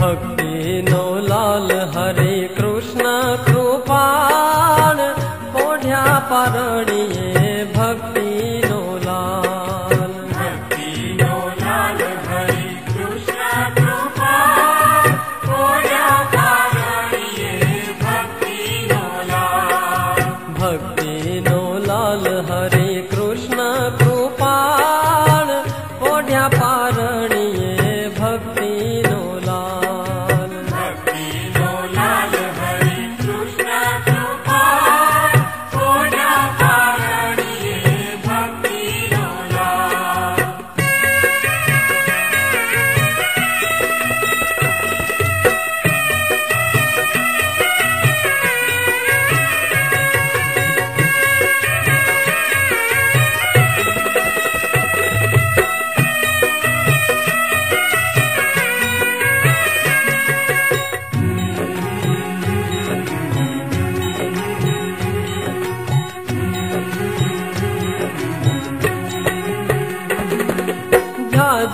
भक्ति नो लाल हरे कृष्ण कृपाण कृपा परणी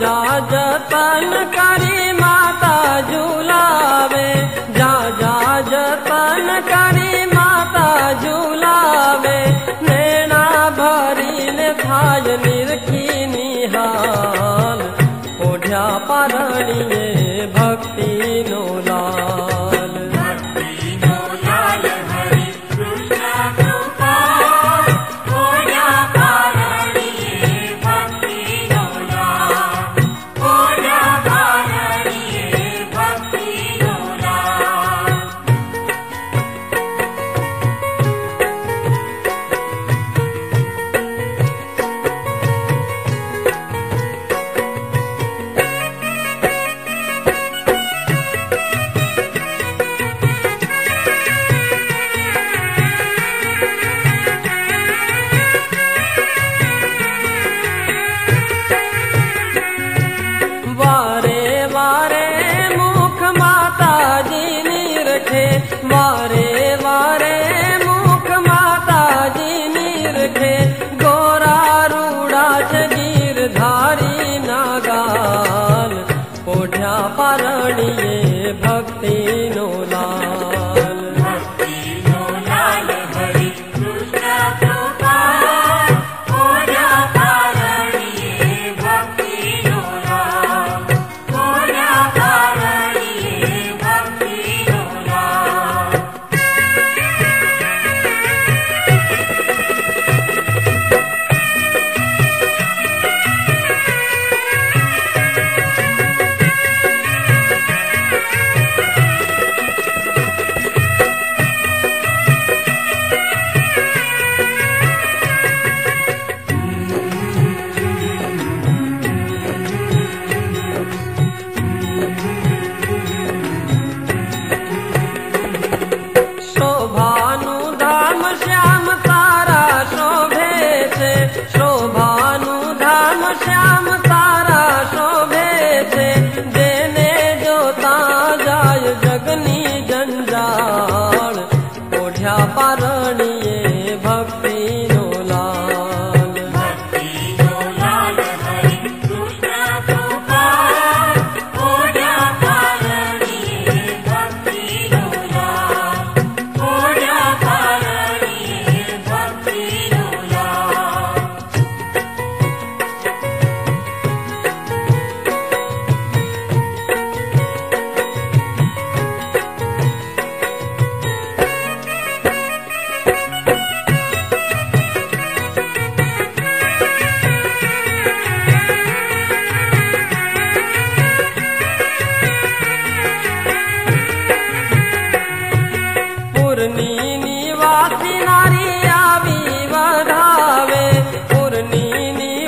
जा जतन करी माता झूलावे। जा जा जतन जपन की म झुलामेतन की मता निरखी निहाल भरिहारो पराणि भक्ति नोला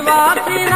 बातें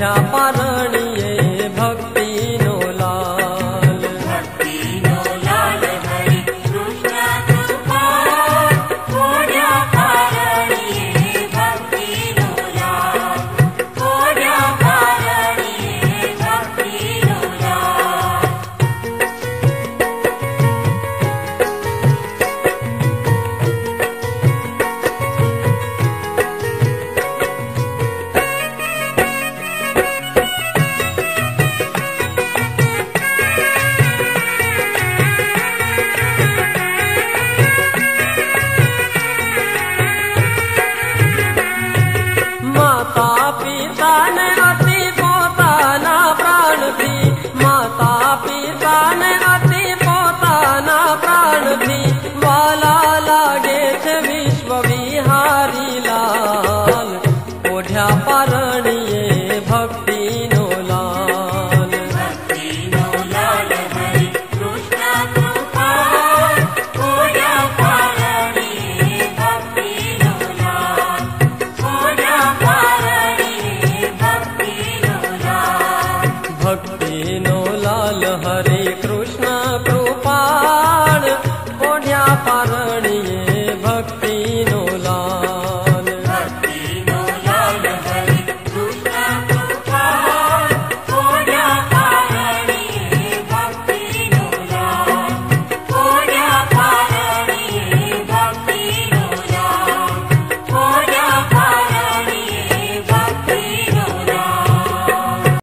माझ्या पारणी